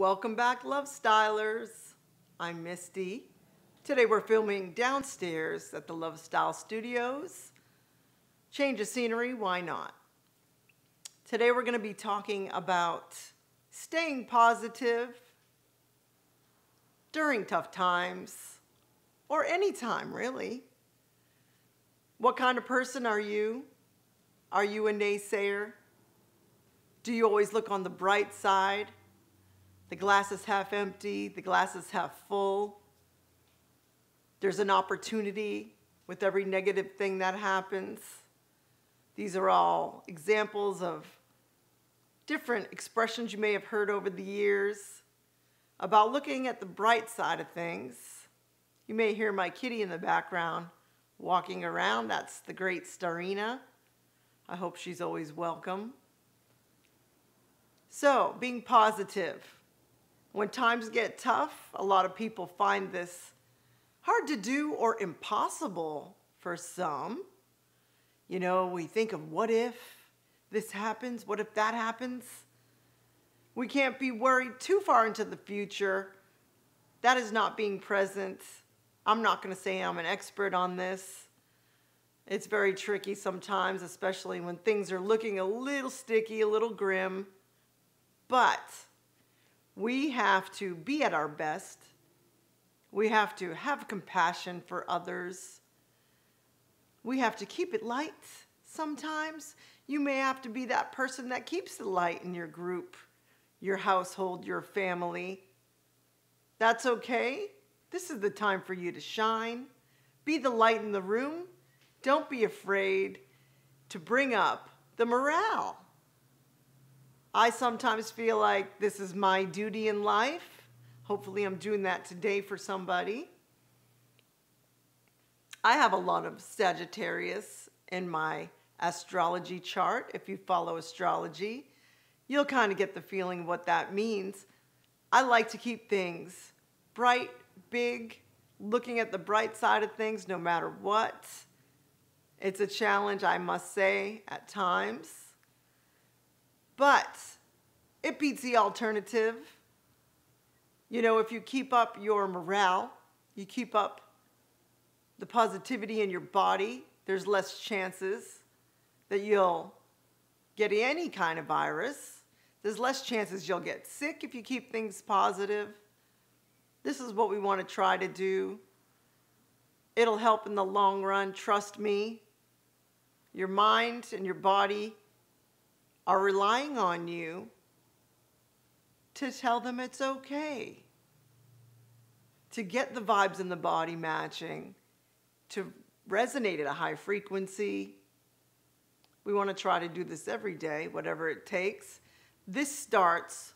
Welcome back, Love Stylers. I'm Misty. Today we're filming downstairs at the Love Style Studios. Change of scenery, why not? Today we're going to be talking about staying positive during tough times or any time, really. What kind of person are you? Are you a naysayer? Do you always look on the bright side? The glass is half empty, the glass is half full. There's an opportunity with every negative thing that happens. These are all examples of different expressions you may have heard over the years about looking at the bright side of things. You may hear my kitty in the background walking around. That's the great Starina. I hope she's always welcome. So, being positive. When times get tough, a lot of people find this hard to do or impossible for some. You know, we think of what if this happens? What if that happens? We can't be worried too far into the future. That is not being present. I'm not going to say I'm an expert on this. It's very tricky sometimes, especially when things are looking a little sticky, a little grim. But we have to be at our best. We have to have compassion for others. We have to keep it light sometimes. You may have to be that person that keeps the light in your group, your household, your family. That's okay. This is the time for you to shine. Be the light in the room don't be afraid to bring up the morale. I sometimes feel like this is my duty in life. Hopefully, I'm doing that today for somebody. I have a lot of Sagittarius in my astrology chart. If you follow astrology, you'll kind of get the feeling of what that means. I like to keep things bright, big, looking at the bright side of things no matter what. It's a challenge, I must say, at times. But it beats the alternative. You know, if you keep up your morale, you keep up the positivity in your body, there's less chances that you'll get any kind of virus. There's less chances you'll get sick if you keep things positive. This is what we want to try to do. It'll help in the long run, trust me. Your mind and your body are relying on you to tell them it's okay. To get the vibes in the body matching, to resonate at a high frequency. We want to try to do this every day, whatever it takes. This starts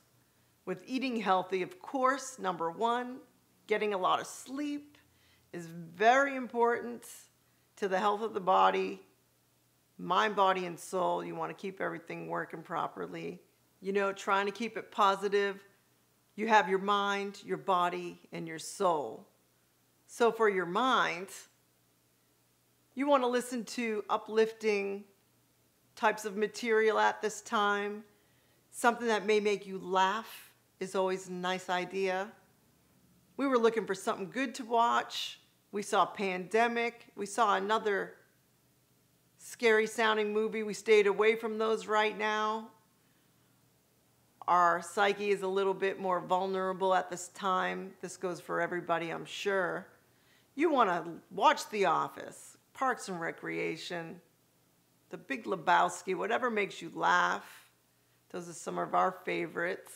with eating healthy, of course, number one. Getting a lot of sleep is very important to the health of the body mind, body, and soul. You want to keep everything working properly. You know, trying to keep it positive. You have your mind, your body, and your soul. So for your mind, you want to listen to uplifting types of material at this time. Something that may make you laugh is always a nice idea. We were looking for something good to watch. We saw Pandemic. We saw another scary sounding movie. We stayed away from those right now. Our psyche is a little bit more vulnerable at this time. This goes for everybody, I'm sure. You want to watch The Office, Parks and Recreation, The Big Lebowski, whatever makes you laugh. Those are some of our favorites.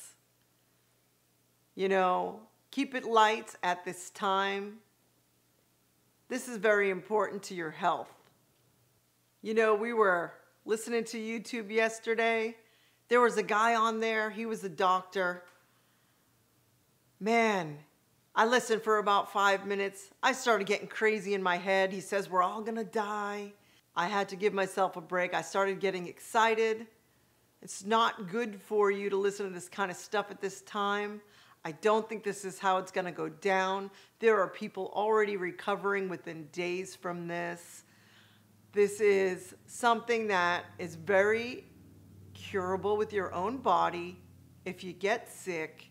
You know, keep it light at this time. This is very important to your health. You know, we were listening to YouTube yesterday. There was a guy on there, he was a doctor. Man, I listened for about five minutes. I started getting crazy in my head. He says, We're all gonna die. I had to give myself a break. I started getting excited. It's not good for you to listen to this kind of stuff at this time. I don't think this is how it's gonna go down. There are people already recovering within days from this. This is something that is very curable with your own body. If you get sick,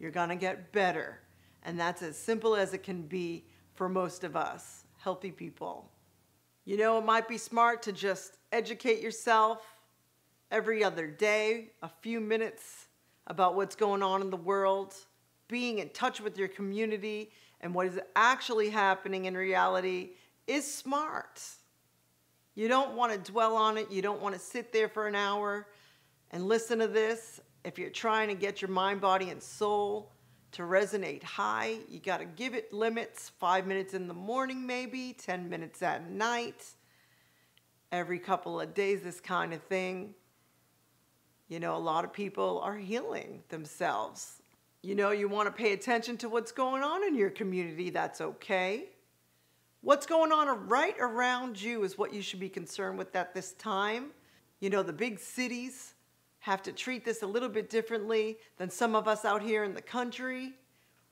You're going to get better. And that's as simple as it can be for most of us, healthy people. You know, it might be smart to just educate yourself every other day, a few minutes about what's going on in the world, being in touch with your community and what is actually happening in reality is smart. You don't want to dwell on it. You don't want to sit there for an hour and listen to this. If you're trying to get your mind, body, and soul to resonate high, you got to give it limits five minutes in the morning, maybe, 10 minutes at night, every couple of days, this kind of thing. You know, a lot of people are healing themselves. You know, you want to pay attention to what's going on in your community, that's okay. What's going on right around you is what you should be concerned with at this time. You know, the big cities, have to treat this a little bit differently than some of us out here in the country.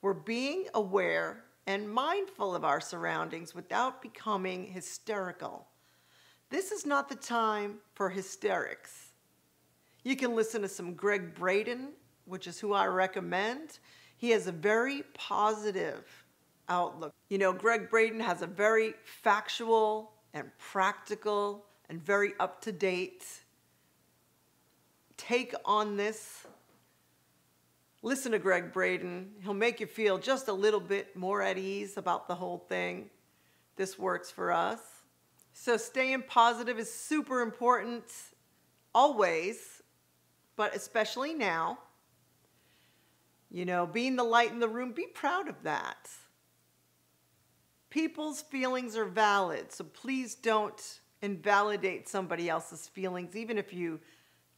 We're being aware and mindful of our surroundings without becoming hysterical. This is not the time for hysterics. You can listen to some Gregg Braden, which is who I recommend. He has a very positive outlook. You know, Gregg Braden has a very factual and practical and very up to date take on this, listen to Gregg Braden. He'll make you feel just a little bit more at ease about the whole thing. This works for us. So staying positive is super important always, but especially now. You know, being the light in the room, be proud of that. People's feelings are valid, so please don't invalidate somebody else's feelings, even if you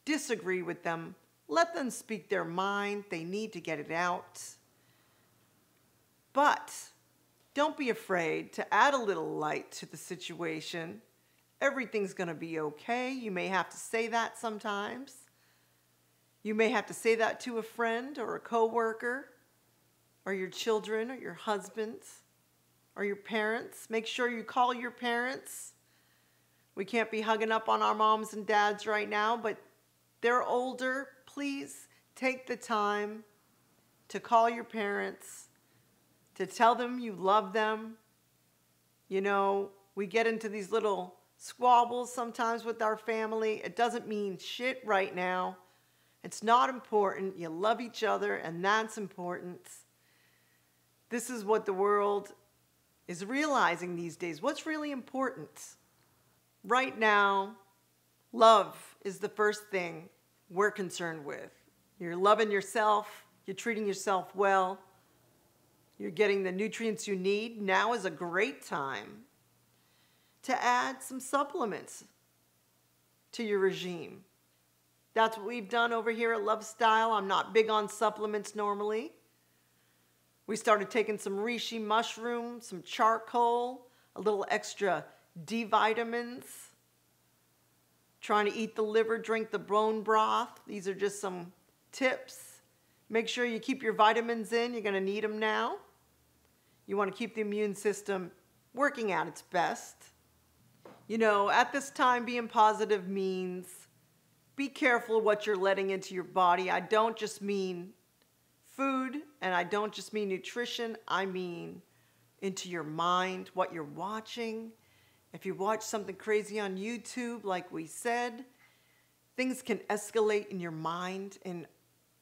disagree with them, let them speak their mind. They need to get it out. But don't be afraid to add a little light to the situation. Everything's going to be okay. You may have to say that sometimes. You may have to say that to a friend or a coworker or your children or your husbands or your parents. Make sure you call your parents. We can't be hugging up on our moms and dads right now, but they're older, please take the time to call your parents, to tell them you love them. You know, we get into these little squabbles sometimes with our family. It doesn't mean shit right now. It's not important. You love each other, and that's important. This is what the world is realizing these days. What's really important? Right now, love is the first thing we're concerned with. You're loving yourself, you're treating yourself well, you're getting the nutrients you need. Now is a great time to add some supplements to your regime. That's what we've done over here at Love Style. I'm not big on supplements normally. We started taking some reishi mushroom, some charcoal, a little extra D vitamins trying to eat the liver, drink the bone broth. These are just some tips. Make sure you keep your vitamins in. You're going to need them now. You want to keep the immune system working at its best. You know, at this time, being positive means be careful what you're letting into your body. I don't just mean I don't just mean nutrition, I mean into your mind, what you're watching, if you watch something crazy on YouTube, like we said, things can escalate in your mind. And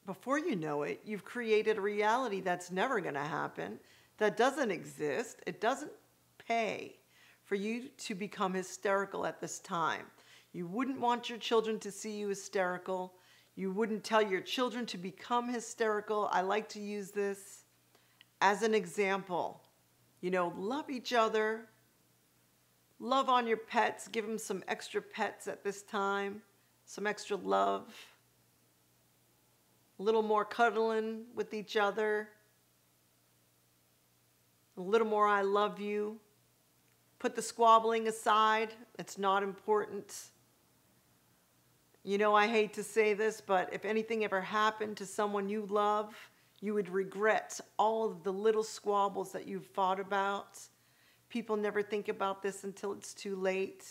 before you know it, you've created a reality that's never going to happen, that doesn't exist. It doesn't pay for you to become hysterical at this time. You wouldn't want your children to see you hysterical. You wouldn't tell your children to become hysterical. I like to use this as an example. You know, love each other, Love on your pets. Give them some extra pets at this time, some extra love. A little more cuddling with each other. A little more I love you. Put the squabbling aside. It's not important. You know, I hate to say this, but if anything ever happened to someone you love, you would regret all of the little squabbles that you've fought about People never think about this until it's too late.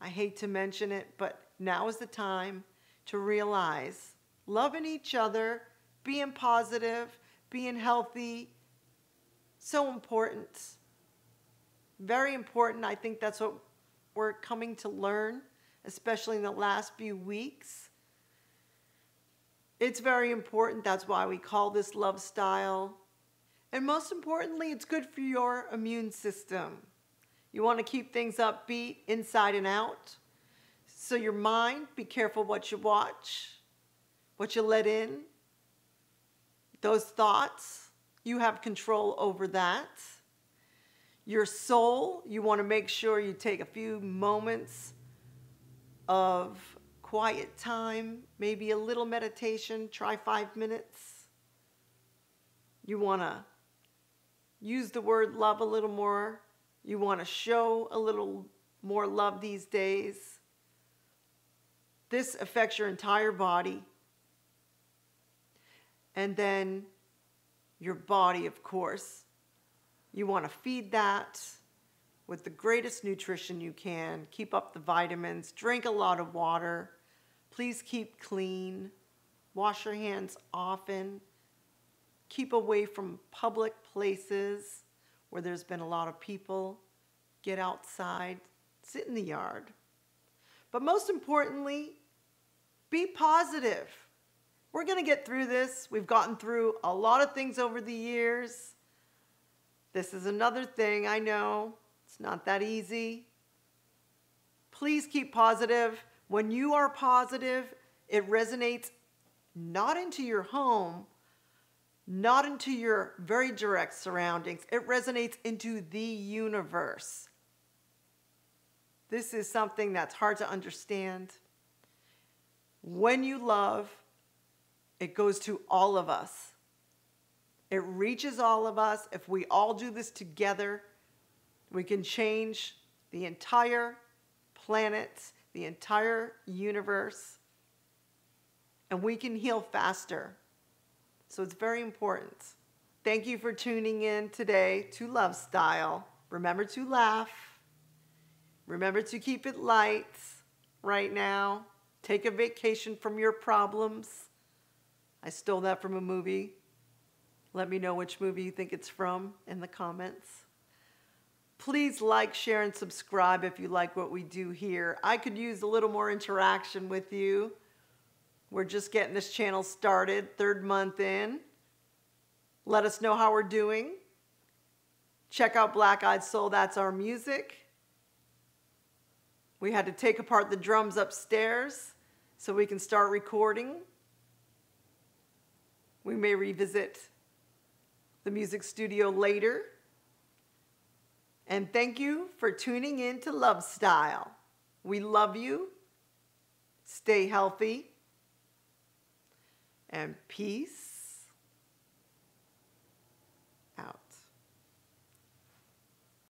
I hate to mention it, but now is the time to realize loving each other, being positive, being healthy, so important. Very important. I think that's what we're coming to learn, especially in the last few weeks. It's very important. That's why we call this love style. And most importantly, it's good for your immune system. You want to keep things upbeat inside and out. So, your mind, be careful what you watch, what you let in. Those thoughts, you have control over that. Your soul, you want to make sure you take a few moments of quiet time, maybe a little meditation, try five minutes. You want to use the word love a little more. You want to show a little more love these days. This affects your entire body. And then your body, of course. You want to feed that with the greatest nutrition you can. Keep up the vitamins. Drink a lot of water. Please keep clean. Wash your hands often. Keep away from public places where there's been a lot of people. Get outside. Sit in the yard. But most importantly, be positive. We're going to get through this. We've gotten through a lot of things over the years. This is another thing I know. It's not that easy. Please keep positive. When you are positive, it resonates not into your home, not into your very direct surroundings. It resonates into the universe. This is something that's hard to understand. When you love, it goes to all of us. It reaches all of us. If we all do this together, we can change the entire planet, the entire universe, and we can heal faster. So it's very important. Thank you for tuning in today to Love Style. Remember to laugh. Remember to keep it light right now. Take a vacation from your problems. I stole that from a movie. Let me know which movie you think it's from in the comments. Please like, share, and subscribe if you like what we do here. I could use a little more interaction with you. We're just getting this channel started, third month in. Let us know how we're doing. Check out Black Eyed Soul, that's our music. We had to take apart the drums upstairs so we can start recording. We may revisit the music studio later. And thank you for tuning in to Love Style. We love you. Stay healthy. And peace